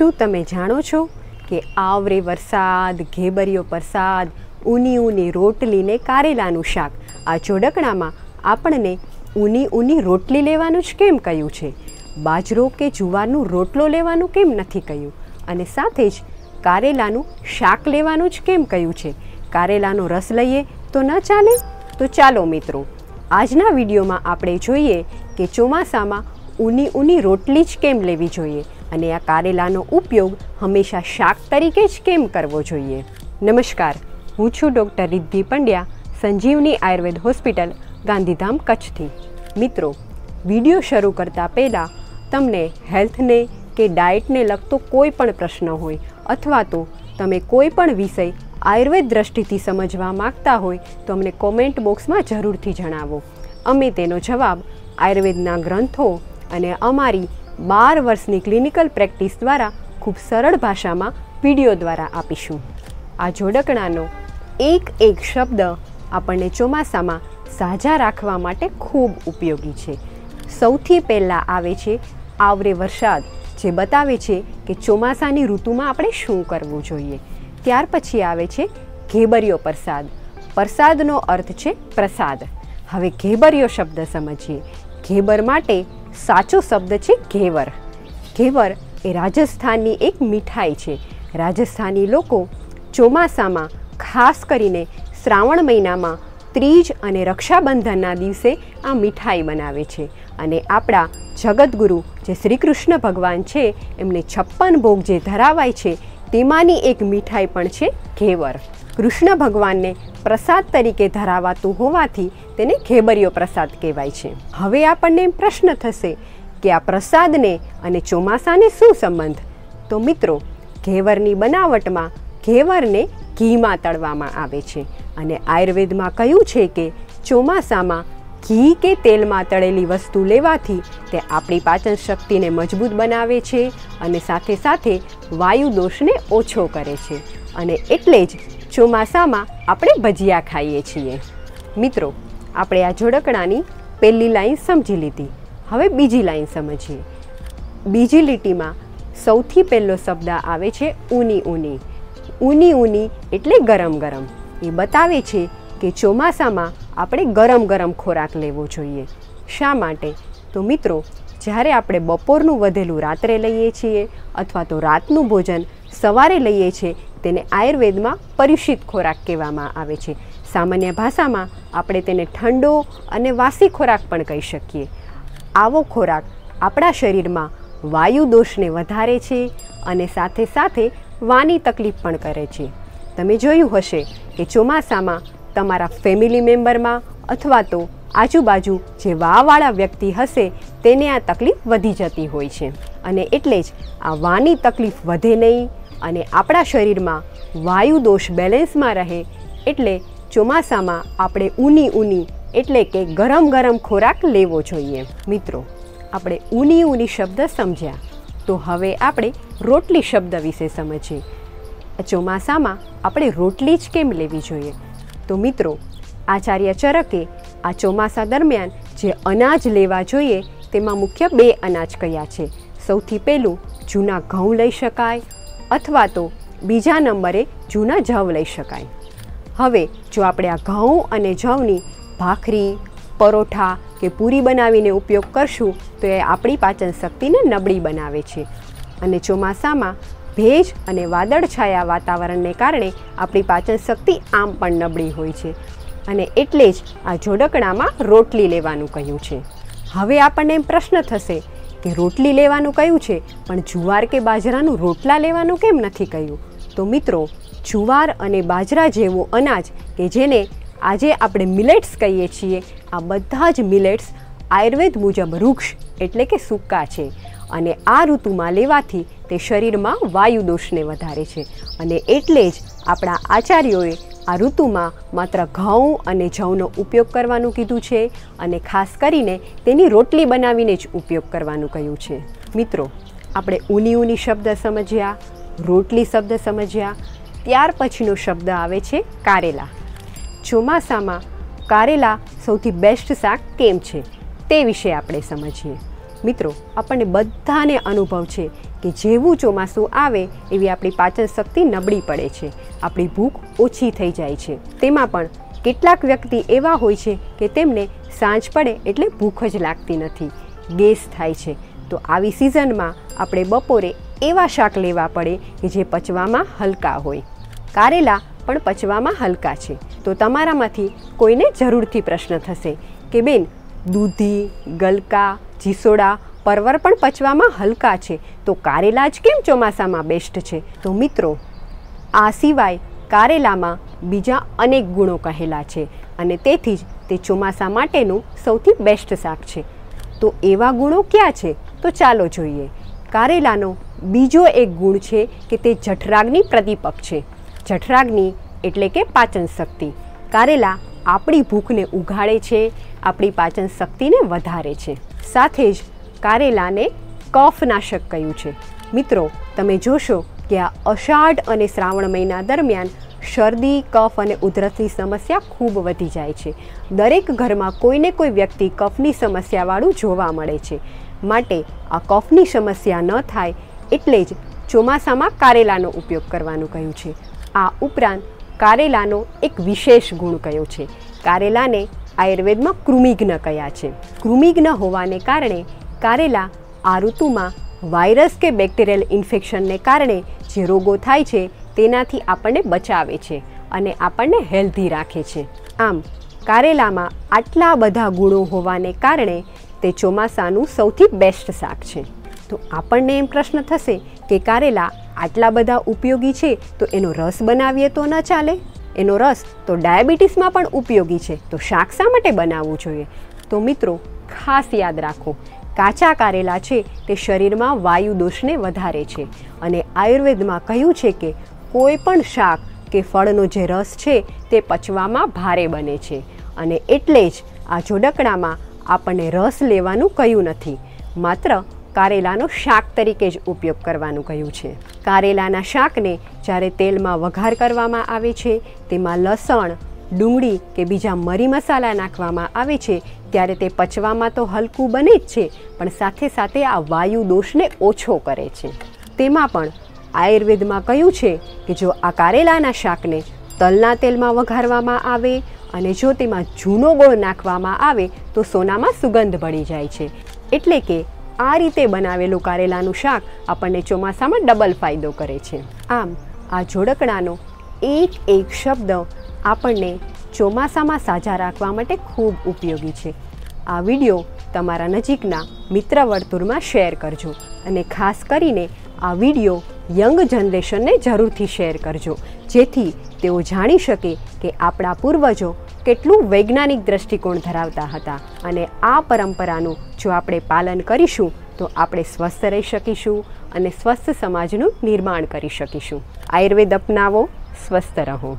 શું તમે જાણો છો કે આવરે વરસાદ ઘેબરિયો પ્રસાદ, ઊની ઊની રોટલી ને કારેલાનું શાક? આ જોડકણામાં આપણને ઊની ઊની રોટલી લેવાનું જ કેમ કહ્યું છે? બાજરો કે જુવારનું રોટલો લેવાનું કેમ નથી કહ્યું? અને સાથે જ કારેલાનું શાક લેવાનું જ કેમ કહ્યું છે? કારેલાનો રસ લઈએ તો ન ચાલે? તો ચાલો મિત્રો, આજના વિડીયોમાં આપણે જોઈએ કે ચોમાસામાં ઊની ઊની રોટલી જ કેમ લેવી જોઈએ? અને આ કારેલાનો ઉપયોગ હંમેશા શાક તરીકે જ કેમ કરવો જોઈએ? નમસ્કાર, હું છું ડૉક્ટર રિદ્ધિ પંડ્યા, સંજીવની આયુર્વેદ હોસ્પિટલ, ગાંધીધામ કચ્છથી. મિત્રો, વીડિયો શરૂ કરતાં પહેલાં તમને હેલ્થને કે ડાયટને લગતો કોઈ પણ પ્રશ્ન હોય અથવા તો તમે કોઈ પણ વિષય આયુર્વેદ દ્રષ્ટિથી સમજવા માગતા હોય તો અમને કોમેન્ટ બોક્સમાં જરૂરથી જણાવો. અમે તેનો જવાબ આયુર્વેદના ગ્રંથો અને અમારી બાર વર્ષની ક્લિનિકલ પ્રેક્ટિસ દ્વારા ખૂબ સરળ ભાષામાં વીડિયો દ્વારા આપીશું. આ જોડકણાનો એક એક શબ્દ આપણને ચોમાસામાં સાજા રાખવા માટે ખૂબ ઉપયોગી છે. સૌથી પહેલાં આવે છે આવરે વરસાદ, જે બતાવે છે કે ચોમાસાની ઋતુમાં આપણે શું કરવું જોઈએ. ત્યાર પછી આવે છે ઘેબરિયો પ્રસાદ. પ્રસાદનો અર્થ છે પ્રસાદ. હવે ઘેબરિયો શબ્દ સમજીએ. ઘેબર માટે સાચો શબ્દ છે ઘેવર. ઘેવર એ રાજસ્થાનની એક મીઠાઈ છે. રાજસ્થાની લોકો ચોમાસામાં, ખાસ કરીને શ્રાવણ મહિનામાં, ત્રીજ અને રક્ષાબંધનના દિવસે આ મીઠાઈ બનાવે છે. અને આપણા જગતગુરુ જે શ્રી કૃષ્ણ ભગવાન છે, એમને છપ્પન ભોગ જે ધરાવાય છે તેમાંની એક મીઠાઈ પણ છે ઘેવર. કૃષ્ણ ભગવાનને પ્રસાદ તરીકે ધરાવાતું હોવાથી તેને ઘેબરિયો પ્રસાદ કહેવાય છે. હવે આપણને એમ પ્રશ્ન થશે કે આ પ્રસાદને અને ચોમાસાને શું સંબંધ? તો મિત્રો, ઘેવરની બનાવટમાં ઘેવરને ઘીમાં તળવામાં આવે છે અને આયુર્વેદમાં કહ્યું છે કે ચોમાસામાં ઘી કે તેલમાં તળેલી વસ્તુ લેવાથી તે આપણી પાચન શક્તિને મજબૂત બનાવે છે અને સાથે સાથે વાયુ દોષને ઓછો કરે છે. અને એટલે જ ચોમાસામાં આપણે ભજીયા ખાઈએ છીએ. મિત્રો, આપણે આ જોડકણાની પહેલી લાઈન સમજી લીધી. હવે બીજી લાઈન સમજીએ. બીજી લીટીમાં સૌથી પહેલો શબ્દ આવે છે ઊની ઊની. ઊની ઊની એટલે ગરમ ગરમ. એ બતાવે છે કે ચોમાસામાં આપણે ગરમ ગરમ ખોરાક લેવો જોઈએ. શા માટે? તો મિત્રો, જ્યારે આપણે બપોરનું વધેલું રાત્રે લઈએ છીએ અથવા તો રાતનું ભોજન સવારે લઈએ છીએ, તેને આયુર્વેદમાં પરિષિત ખોરાક કહેવામાં આવે છે. સામાન્ય ભાષામાં આપણે તેને ઠંડો અને વાસી ખોરાક પણ કહી શકીએ. આવો ખોરાક આપણા શરીરમાં વાયુ દોષને વધારે છે અને સાથે સાથે વાની તકલીફ પણ કરે છે. તમે જોયું હશે કે ચોમાસામાં તમારા ફેમિલી મેમ્બરમાં અથવા તો આજુબાજુ જે વાવાળા વ્યક્તિ હશે, તેને આ તકલીફ વધી જતી હોય છે. અને એટલે જ આ વાની તકલીફ વધે નહીં અને આપણા શરીરમાં વાયુ દોષ બેલેન્સમાં રહે એટલે ચોમાસામાં આપણે ઊની ઊની એટલે કે ગરમ ગરમ ખોરાક લેવો જોઈએ. મિત્રો, આપણે ઊની ઊની શબ્દ સમજ્યા. તો હવે આપણે રોટલી શબ્દ વિશે સમજીએ. ચોમાસામાં આપણે રોટલી જ કેમ લેવી જોઈએ? તો મિત્રો, આચાર્ય ચરકે આ ચોમાસા દરમિયાન જે અનાજ લેવા જોઈએ તેમાં મુખ્ય બે અનાજ કયા છે? સૌથી પહેલું, જૂના ઘઉં લઈ શકાય અથવા તો બીજા નંબરે જૂના જવ લઈ શકાય. હવે, જો આપણે આ ઘઉં અને જવની ભાખરી, પરોઠા કે પૂરી બનાવીને ઉપયોગ કરશું, તો એ આપણી પાચન શક્તિને નબળી બનાવે છે. અને ચોમાસામાં ભેજ અને વાદળછાયા વાતાવરણને કારણે આપણી પાચન શક્તિ આમ પણ નબળી હોય છે. અને એટલે જ આ જોડકણામાં રોટલી લેવાનું કહ્યું છે. હવે આપણને એમ પ્રશ્ન થશે કે રોટલી લેવાનું કહ્યું છે, પણ જુવાર કે બાજરાનું રોટલા લેવાનું કેમ નથી કહ્યું? તો મિત્રો, જુવાર અને બાજરા જેવું અનાજ કે જેને આજે આપણે મિલેટ્સ કહીએ છીએ, આ બધા જ મિલેટ્સ આયુર્વેદ મુજબ વૃક્ષ એટલે કે સૂકા છે. અને આ ઋતુમાં લેવાથી તે શરીરમાં વાયુ દોષને વધારે છે અને એટલે જ આપણા આચાર્યોએ આ ઋતુમાં માત્ર ઘઉં અને જવનો ઉપયોગ કરવાનું કીધું છે અને ખાસ કરીને તેની રોટલી બનાવીને જ ઉપયોગ કરવાનું કહ્યું છે. મિત્રો, આપણે ઊની ઊની શબ્દ સમજ્યા, રોટલી શબ્દ સમજ્યા, ત્યાર પછીનો શબ્દ આવે છે કારેલા. ચોમાસામાં કારેલા સૌથી બેસ્ટ શાક કેમ છે તે વિશે આપણે સમજીએ. મિત્રો, આપણને બધાને અનુભવ છે કે જેવું ચોમાસું આવે એવી આપણી પાચન શક્તિ નબળી પડે છે. આપણી ભૂખ ઓછી થઈ જાય છે. તેમાં પણ કેટલાક વ્યક્તિ એવા હોય છે કે તેમને સાંજ પડે એટલે ભૂખ જ લાગતી નથી. ગેસ થાય છે. તો આવી સિઝનમાં આપણે બપોરે એવા શાક લેવા પડે કે જે પચવામાં હલકા હોય. કારેલા પણ પચવામાં હલકા છે. તો તમારામાંથી કોઈને જરૂરથી પ્રશ્ન થશે કે બેન દૂધી, ગલકા જીસોડા પરવર પણ પચવામાં હલકા છે. તો કારેલા જ કેમ ચોમાસામાં બેસ્ટ છે? તો મિત્રો, આ સિવાય કારેલામાં બીજા અનેક ગુણો કહેલા છે અને તેથી જ તે ચોમાસા માટેનું સૌથી બેસ્ટ શાક છે. તો એવા ગુણો ક્યાં છે? તો ચાલો જોઈએ. કારેલાનો બીજો એક ગુણ છે કે તે જઠરાગની પ્રદીપક છે. જઠરાગ્નિ એટલે કે પાચન શક્તિ. કારેલા આપણી ભૂખને ઉઘાડે છે આપણી પાચન શક્તિને વધારે છે. સાથે જ કારેલાને કફનાશક કહ્યું છે. મિત્રો, તમે જોશો કે આ અષાઢ અને શ્રાવણ મહિના દરમિયાન શરદી, કફ અને ઉધરસની સમસ્યા ખૂબ વધી જાય છે. દરેક ઘરમાં કોઈને કોઈ વ્યક્તિ કફની સમસ્યાવાળું જોવા મળે છે. માટે આ કફની સમસ્યા ન થાય એટલે જ ચોમાસામાં કારેલાનો ઉપયોગ કરવાનું કહ્યું છે. આ ઉપરાંત કારેલાનો એક વિશેષ ગુણ કયો છે. કારેલાને આયુર્વેદમાં કૃમિઘ્ન કયા છે? કૃમિઘ્ન હોવાને કારણે કારેલા આ ઋતુમાં વાયરસ કે બેક્ટેરિયલ ઇન્ફેક્શનને કારણે જે રોગો થાય છે તેનાથી આપણને બચાવે છે અને આપણને હેલ્ધી રાખે છે. આમ, કારેલામાં આટલા બધા ગુણો હોવાને કારણે તે ચોમાસાનું સૌથી બેસ્ટ શાક છે. તો આપણને એમ પ્રશ્ન થશે કે કારેલા આટલા બધા ઉપયોગી છે તો એનો રસ બનાવીએ તો ન ચાલે? એનો રસ તો ડાયાબિટીસમાં પણ ઉપયોગી છે. તો શાક શા માટે બનાવવું જોઈએ? તો મિત્રો, ખાસ યાદ રાખો, કાચા કારેલા છે તે શરીરમાં વાયુ દોષને વધારે છે અને આયુર્વેદમાં કહ્યું છે કે કોઈ પણ શાક કે ફળનો જે રસ છે તે પચવામાં ભારે બને છે. અને એટલે જ આ જોડકણામાં આપણને રસ લેવાનું કહ્યું નથી. માત્ર કારેલાનો શાક તરીકે જ ઉપયોગ કરવાનું કહ્યું છે. કારેલાના શાકને જ્યારે તેલમાં વઘાર કરવામાં આવે છે, તેમાં લસણ, ડુંગળી કે બીજા મરી મસાલા નાખવામાં આવે છે, ત્યારે તે પચવામાં તો હલકું બને જ છે, પણ સાથે સાથે આ વાયુ દોષને ઓછો કરે છે. તેમાં પણ આયુર્વેદમાં કહ્યું છે કે જો આ કારેલાના શાકને તલના તેલમાં વઘારવામાં આવે અને જો તેમાં જૂનો ગોળ નાખવામાં આવે, તો સોનામાં સુગંધ ભળી જાય છે. એટલે કે આ રીતે બનાવેલું કારેલાનું શાક આપણને ચોમાસામાં ડબલ ફાયદો કરે છે. આમ, આ જોડકણાનો એક એક શબ્દ આપણને ચોમાસામાં સાજા રાખવા માટે ખૂબ ઉપયોગી છે. આ વીડિયો તમારા નજીકના મિત્ર વર્તુળમાં શેર કરજો અને ખાસ કરીને આ વીડિયો યંગ જનરેશનને જરૂરથી શેર કરજો, જેથી તેઓ જાણી શકે કે આપણા પૂર્વજો કેટલું વૈજ્ઞાનિક દ્રષ્ટિકોણ ધરાવતા હતા અને આ પરંપરાનું જો આપણે પાલન કરીશું, તો આપણે સ્વસ્થ રહી શકીશું અને સ્વસ્થ સમાજનું નિર્માણ કરી શકીશું. આયુર્વેદ અપનાવો, સ્વસ્થ રહો.